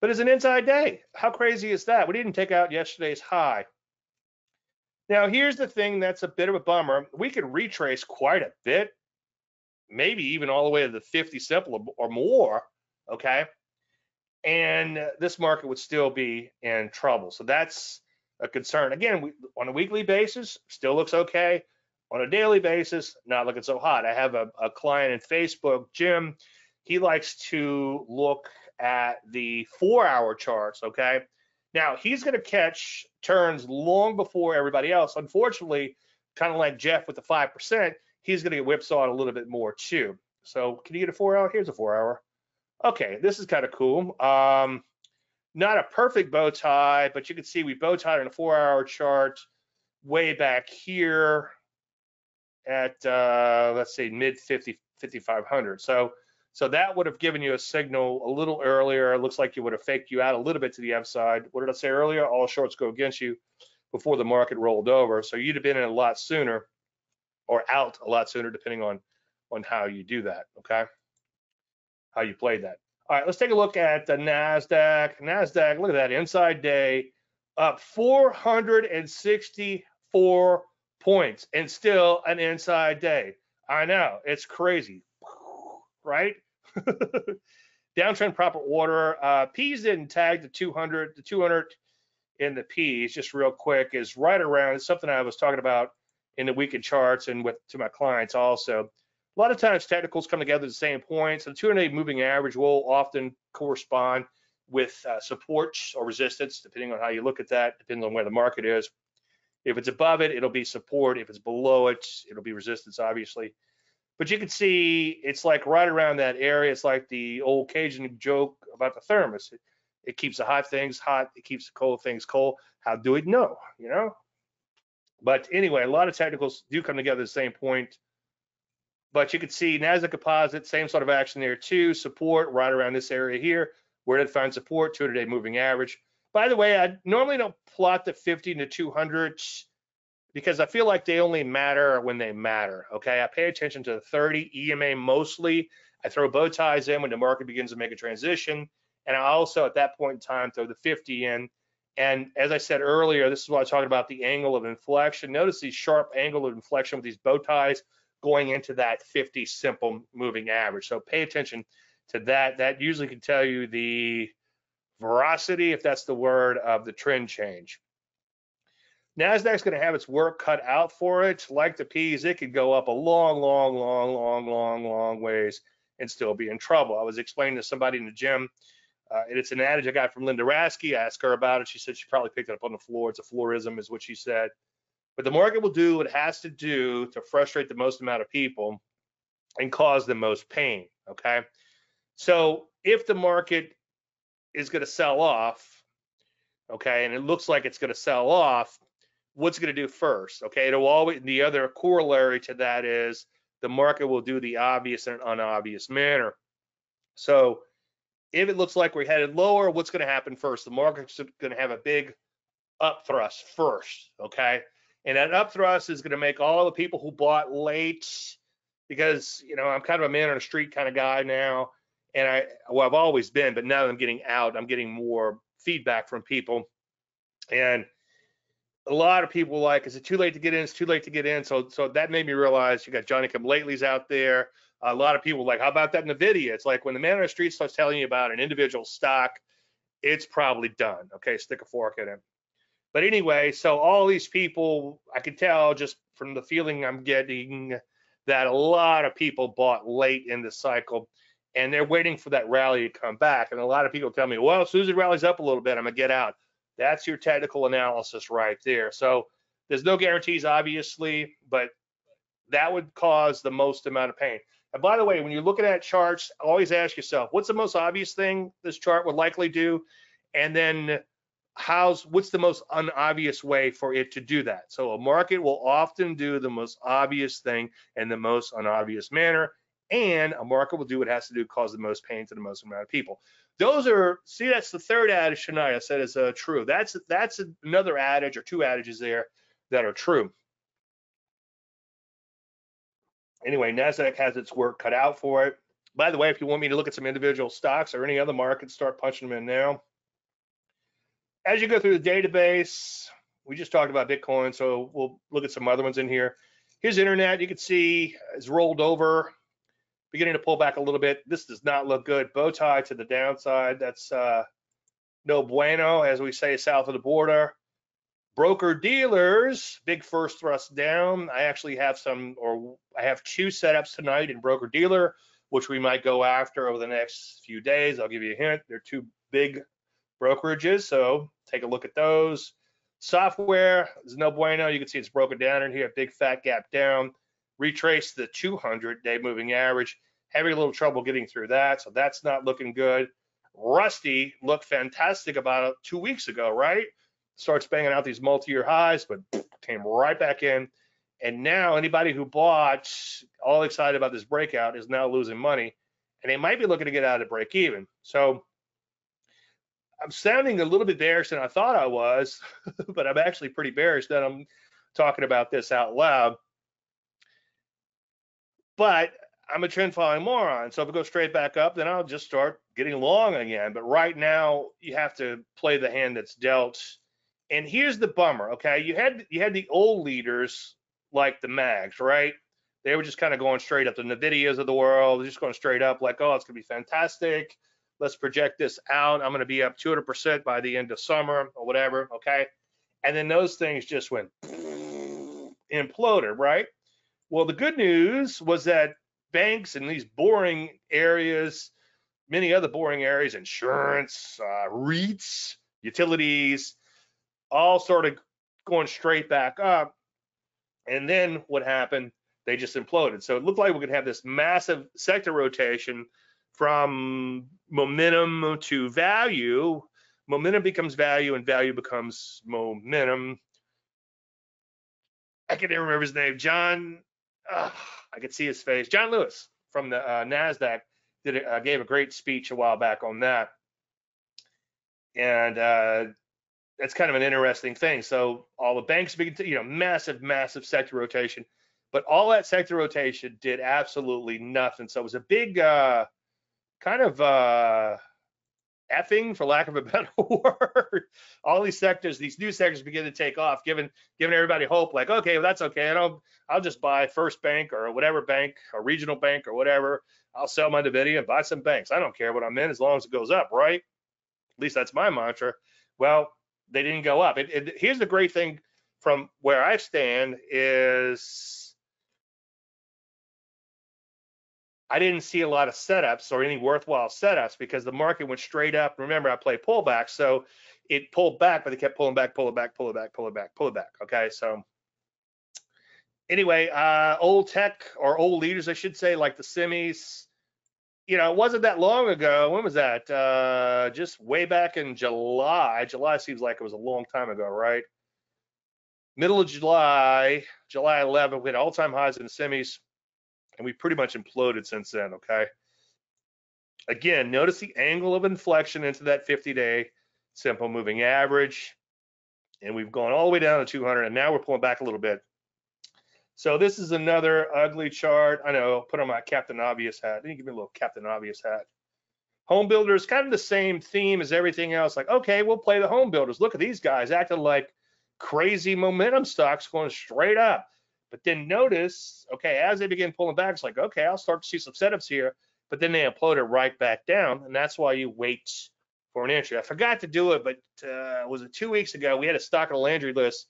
But it's an inside day. How crazy is that? We didn't take out yesterday's high. Now, here's the thing that's a bit of a bummer. We could retrace quite a bit, maybe even all the way to the 50 simple or more, okay? And this market would still be in trouble. So that's a concern. Again, we, on a weekly basis, still looks okay. On a daily basis, not looking so hot. I have a, a client in Facebook, Jim. He likes to look at the four-hour charts. Okay, now he's going to catch turns long before everybody else. Unfortunately, kind of like Jeff with the five percent, he's going to get whipsawed a little bit more too. So can you get a four-hour? Here's a four-hour okay, this is kind of cool. Um, not a perfect bow tie, but you can see we bow tied on a four hour chart way back here at, uh, let's say mid 50, 5500. So, so that would have given you a signal a little earlier. It looks like you would have faked you out a little bit to the upside. What did I say earlier? All shorts go against you before the market rolled over. So you'd have been in a lot sooner or out a lot sooner, depending on, on how you do that. Okay how you played that. All right, let's take a look at the NASDAQ. NASDAQ, look at that inside day, up 464 points and still an inside day. I know, it's crazy, right? Downtrend proper order. Uh, P's didn't tag the 200. The 200 in the P's, just real quick, is right around. It's something I was talking about in the Week In Charts and with to my clients also. A lot of times technicals come together at the same points. The 200 moving average will often correspond with uh, support or resistance, depending on how you look at that, depending on where the market is. If it's above it, it'll be support. If it's below it, it'll be resistance, obviously. But you can see it's like right around that area. It's like the old Cajun joke about the thermos. It, it keeps the hot things hot. It keeps the cold things cold. How do we know? You know. But anyway, a lot of technicals do come together at the same point. But you can see NASDAQ composite, same sort of action there too. Support right around this area here. Where did it find support? 200-day moving average. By the way, I normally don't plot the 50 to 200 because I feel like they only matter when they matter. Okay, I pay attention to the 30 EMA mostly. I throw bow ties in when the market begins to make a transition, and I also at that point in time throw the 50 in. And as I said earlier, this is what I was talking about the angle of inflection. Notice these sharp angle of inflection with these bow ties going into that 50 simple moving average. So pay attention to that. That usually can tell you the veracity, if that's the word, of the trend change. NASDAQ's going to have its work cut out for it. Like the P's, it could go up a long, long, long, long, long, long ways and still be in trouble. I was explaining to somebody in the gym, uh, and it's an adage I got from Linda Raschke. I asked her about it. She said she probably picked it up on the floor. It's a floorism, is what she said. But the market will do what it has to do to frustrate the most amount of people and cause the most pain. Okay. So if the market is going to sell off, okay, and it looks like it's going to sell off, what's going to do first? Okay. It'll always, the other corollary to that is the market will do the obvious in an unobvious manner. So if it looks like we're headed lower, what's going to happen first? The market's going to have a big up thrust first. Okay. And that upthrust is going to make all the people who bought late, because you know I'm kind of a man on the street kind of guy now, and I well I've always been, but now that I'm getting out, I'm getting more feedback from people, and a lot of people like, is it too late to get in? It's too late to get in. So so that made me realize you got Johnny Come Latelys out there. A lot of people like, how about that Nvidia? It's like when the man on the street starts telling you about an individual stock, it's probably done. Okay, stick a fork in it. But anyway, so all these people, I can tell just from the feeling I'm getting that a lot of people bought late in the cycle and they're waiting for that rally to come back. And a lot of people tell me, well, as soon as it rallies up a little bit, I'm gonna get out. That's your technical analysis right there. So There's no guarantees, obviously, but that would cause the most amount of pain. And by the way, when you're looking at charts, always ask yourself, what's the most obvious thing this chart would likely do? And then how's what's the most unobvious way for it to do that? So a market will often do the most obvious thing in the most unobvious manner. And a market will do what it has to do, cause the most pain to the most amount of people. Those are see, that's the third adage tonight. I said is uh, true. That's that's another adage or two adages there that are true anyway, NASDAQ has its work cut out for it. By the way, if you want me to look at some individual stocks or any other markets, start punching them in now. As you go through the database, we just talked about Bitcoin, so we'll look at some other ones in here. Here's internet. You can see it's rolled over, beginning to pull back a little bit. This does not look good. Bow tie to the downside. That's uh, no bueno, as we say south of the border. Broker dealers, big first thrust down. I actually have some, or I have two setups tonight in broker dealer, which we might go after over the next few days. I'll give you a hint. They're two big brokerages, so take a look at those. Software is no bueno. You can see it's broken down in here, big fat gap down. Retrace the 200 day moving average. Having a little trouble getting through that, so that's not looking good. Rusty looked fantastic about two weeks ago, right? starts banging out these multi-year highs, but came right back in. And now anybody who bought all excited about this breakout is now losing money, and they might be looking to get out of break even. So I'm sounding a little bit bearish than I thought I was, but I'm actually pretty bearish that I'm talking about this out loud. But I'm a trend following moron. So if it goes straight back up, then I'll just start getting long again. But right now, you have to play the hand that's dealt and here's the bummer, okay? You had you had the old leaders like the mags, right? They were just kind of going straight up. The Nvidias of the world, just going straight up, like, oh, it's gonna be fantastic. Let's project this out. I'm gonna be up 200% by the end of summer or whatever, okay? And then those things just went imploded, right? Well, the good news was that banks in these boring areas, many other boring areas, insurance, uh, REITs, utilities, all started going straight back up. And then what happened? They just imploded. So it looked like we could have this massive sector rotation from momentum to value. Momentum becomes value and value becomes momentum. I can't even remember his name. John, uh, I could see his face. John Lewis from the uh, NASDAQ did uh, gave a great speech a while back on that. And uh, that's kind of an interesting thing. So all the banks you know, massive, massive sector rotation, but all that sector rotation did absolutely nothing. So it was a big uh, kind of uh, effing, for lack of a better word. all these sectors, these new sectors begin to take off, giving giving everybody hope. Like, okay, well, that's okay. I don't, I'll just buy First Bank or whatever bank, or regional bank or whatever. I'll sell my Nvidia and buy some banks. I don't care what I'm in as long as it goes up, right? At least that's my mantra. Well, they didn't go up. It, it, here's the great thing from where I stand is I didn't see a lot of setups or any worthwhile setups because the market went straight up. Remember, I play pullback, so it pulled back, but they kept pulling back, pull it back, pull it back, pull it back, pull it back. Okay, so anyway, uh, old tech or old leaders, I should say, like the semis, you know, it wasn't that long ago. When was that? Uh, just way back in July. July seems like it was a long time ago, right? Middle of July, July 11, we had all-time highs in the semis, and we pretty much imploded since then. Okay. Again, notice the angle of inflection into that 50-day simple moving average, and we've gone all the way down to 200, and now we're pulling back a little bit. So this is another ugly chart. I know, put on my Captain Obvious hat. Then give me a little Captain Obvious hat. Home builders, kind of the same theme as everything else. Like, okay, we'll play the home builders. Look at these guys acting like crazy momentum stocks going straight up. But then notice, okay, as they begin pulling back, it's like, okay, I'll start to see some setups here. But then they implode it right back down, and that's why you wait for an entry. I forgot to do it, but uh, was it two weeks ago? We had a stock on a Landry list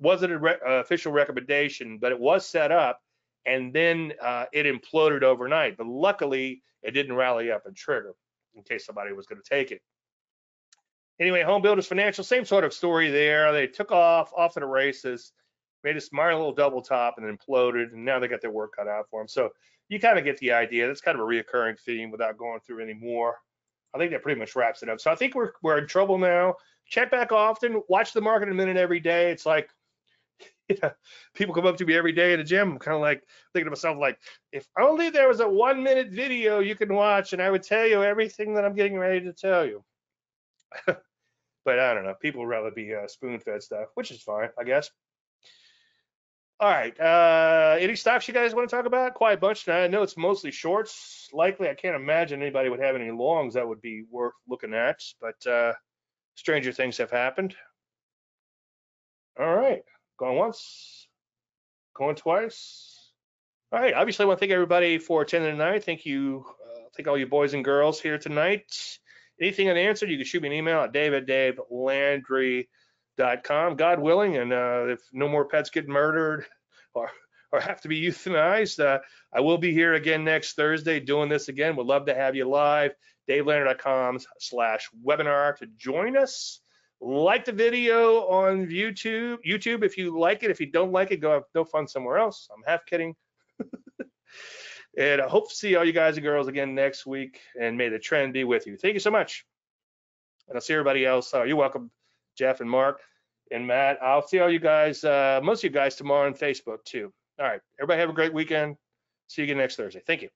wasn't an re uh, official recommendation, but it was set up, and then uh, it imploded overnight. But luckily, it didn't rally up and trigger in case somebody was going to take it. Anyway, Home Builders Financial, same sort of story there. They took off, off to the races, made a smart little double top and then imploded, and now they got their work cut out for them. So you kind of get the idea. That's kind of a reoccurring theme without going through any more. I think that pretty much wraps it up. So I think we're we're in trouble now. Check back often. Watch the market a minute every day. It's like people come up to me every day in the gym. I'm kind of like thinking to myself, like, if only there was a one minute video you can watch and I would tell you everything that I'm getting ready to tell you. but I don't know. People would rather be uh, spoon fed stuff, which is fine, I guess. All right. Uh, any stocks you guys want to talk about? Quite a bunch. I know it's mostly shorts. Likely, I can't imagine anybody would have any longs that would be worth looking at, but uh, stranger things have happened. All right. Going once, going twice. All right. Obviously, I want to thank everybody for attending tonight. Thank you. Uh, thank all you boys and girls here tonight. Anything unanswered, you can shoot me an email at daviddavelandry.com. God willing, and uh, if no more pets get murdered or or have to be euthanized, uh, I will be here again next Thursday doing this again. Would love to have you live. DaveLandry.com slash webinar to join us like the video on YouTube. YouTube, if you like it. If you don't like it, go have no fun somewhere else. I'm half kidding. and I hope to see all you guys and girls again next week. And may the trend be with you. Thank you so much. And I'll see everybody else. Oh, you're welcome, Jeff and Mark and Matt. I'll see all you guys, uh, most of you guys tomorrow on Facebook too. All right. Everybody have a great weekend. See you again next Thursday. Thank you.